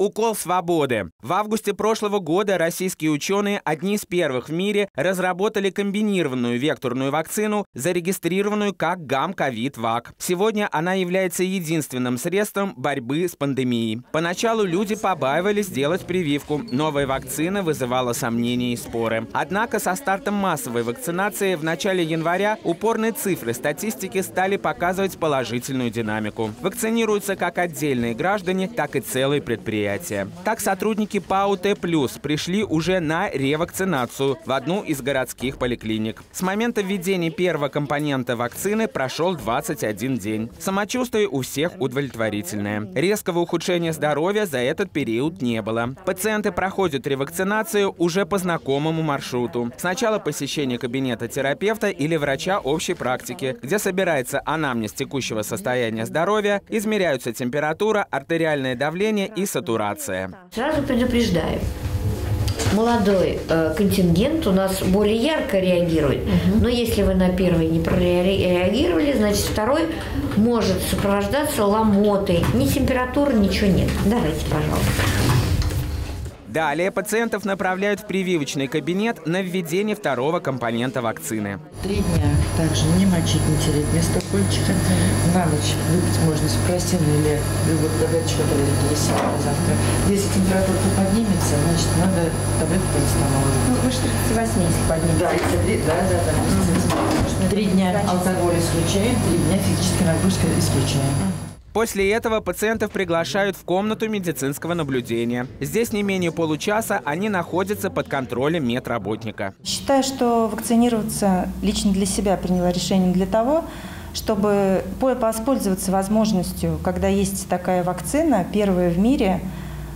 Укол свободы. В августе прошлого года российские ученые, одни из первых в мире, разработали комбинированную векторную вакцину, зарегистрированную как ГАМ-ковид-ВАК. Сегодня она является единственным средством борьбы с пандемией. Поначалу люди побаивались делать прививку. Новая вакцина вызывала сомнения и споры. Однако со стартом массовой вакцинации в начале января упорные цифры статистики стали показывать положительную динамику. Вакцинируются как отдельные граждане, так и целые предприятия мероприятия. Так сотрудники ПАО Т+, пришли уже на ревакцинацию в одну из городских поликлиник. С момента введения первого компонента вакцины прошел 21 день. Самочувствие у всех удовлетворительное. Резкого ухудшения здоровья за этот период не было. Пациенты проходят ревакцинацию уже по знакомому маршруту. Сначала посещение кабинета терапевта или врача общей практики, где собирается анамнез текущего состояния здоровья, измеряются температура, артериальное давление и сатурация сатурация. Сразу предупреждаю. Молодой э, контингент у нас более ярко реагирует. Угу. Но если вы на первый не прореагировали, значит второй может сопровождаться ломотой. Ни температуры, ничего нет. Давайте, пожалуйста. Далее пациентов направляют в прививочный кабинет на введение второго компонента вакцины. Три дня также не мочить, не тереть вместо кольчика. На ночь выпить можно спросим или любой таблеточку, есть завтра. Если температура поднимется, значит надо таблетку парацетамола. Ну, же 38, если поднимется. Да, да, да. да. Три дня алкоголь исключаем, три дня физической нагрузки исключаем. После этого пациентов приглашают в комнату медицинского наблюдения. Здесь не менее получаса они находятся под контролем медработника. Считаю, что вакцинироваться лично для себя приняла решение для того, чтобы воспользоваться возможностью, когда есть такая вакцина, первая в мире,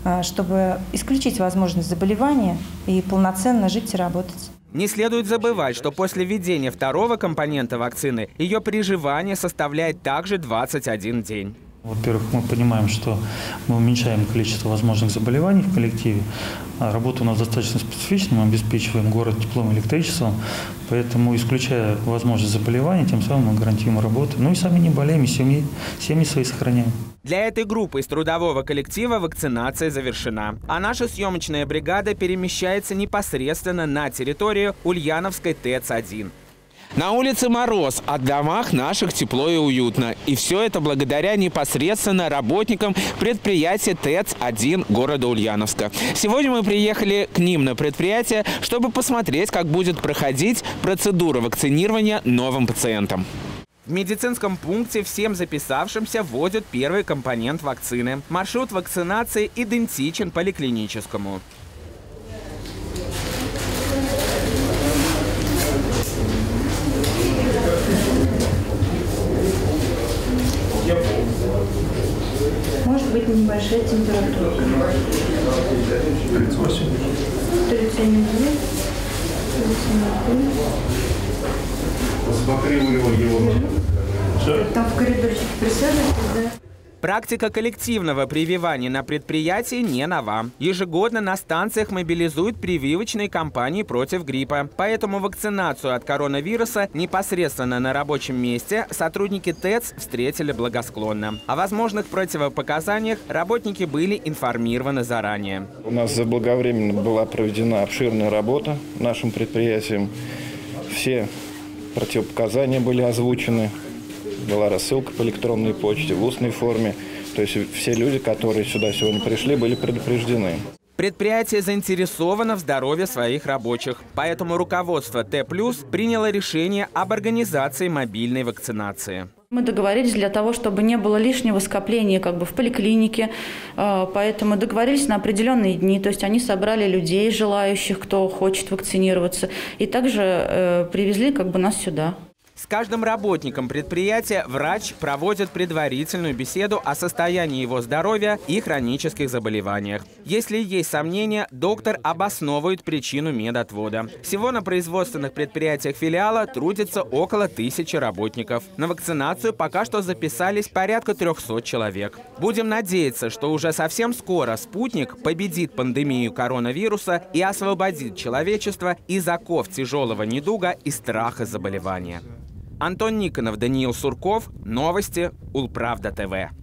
а, чтобы исключить возможность заболевания и полноценно жить и работать. Не следует забывать, что после введения второго компонента вакцины ее приживание составляет также 21 день. Во-первых, мы понимаем, что мы уменьшаем количество возможных заболеваний в коллективе. А работа у нас достаточно специфичная, мы обеспечиваем город теплом и электричеством, поэтому, исключая возможность заболеваний, тем самым мы гарантируем работу. Ну и сами не болеем, и семьи, семьи свои сохраняем. Для этой группы из трудового коллектива вакцинация завершена. А наша съемочная бригада перемещается непосредственно на территорию Ульяновской ТЭЦ-1. На улице мороз, а в домах наших тепло и уютно. И все это благодаря непосредственно работникам предприятия ТЭЦ-1 города Ульяновска. Сегодня мы приехали к ним на предприятие, чтобы посмотреть, как будет проходить процедура вакцинирования новым пациентам. В медицинском пункте всем записавшимся вводят первый компонент вакцины. Маршрут вакцинации идентичен поликлиническому. Может быть небольшая температура. 38. 37,2. 37,2 взбодрил его. Там в коридорчике присаживайтесь, да? Практика коллективного прививания на предприятии не нова. Ежегодно на станциях мобилизуют прививочные кампании против гриппа. Поэтому вакцинацию от коронавируса непосредственно на рабочем месте сотрудники ТЭЦ встретили благосклонно. О возможных противопоказаниях работники были информированы заранее. У нас заблаговременно была проведена обширная работа нашим предприятием. Все противопоказания были озвучены была рассылка по электронной почте в устной форме. То есть все люди, которые сюда сегодня пришли, были предупреждены. Предприятие заинтересовано в здоровье своих рабочих, поэтому руководство Т+, приняло решение об организации мобильной вакцинации. Мы договорились для того, чтобы не было лишнего скопления как бы в поликлинике, э, поэтому договорились на определенные дни, то есть они собрали людей, желающих, кто хочет вакцинироваться, и также э, привезли как бы нас сюда. С каждым работником предприятия врач проводит предварительную беседу о состоянии его здоровья и хронических заболеваниях. Если есть сомнения, доктор обосновывает причину медотвода. Всего на производственных предприятиях филиала трудится около тысячи работников. На вакцинацию пока что записались порядка 300 человек. Будем надеяться, что уже совсем скоро спутник победит пандемию коронавируса и освободит человечество из оков тяжелого недуга и страха заболевания. Антон Никонов, Даниил Сурков. Новости. Улправда ТВ.